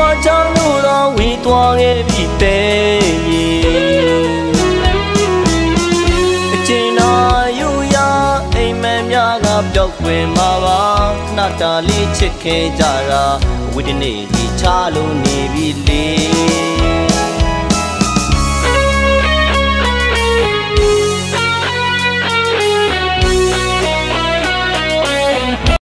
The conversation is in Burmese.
ပွားချလို့တော့ဝီသွားခဲ့ပြီတဲ့အချိန်တော်ယူရအိမ်မက်များကပျောက်ွယ်မှာပါခဏတာလေးချစ်ခဲ့ကြတာဝီဒီနေ့ဒီချလို့နေပြီလေ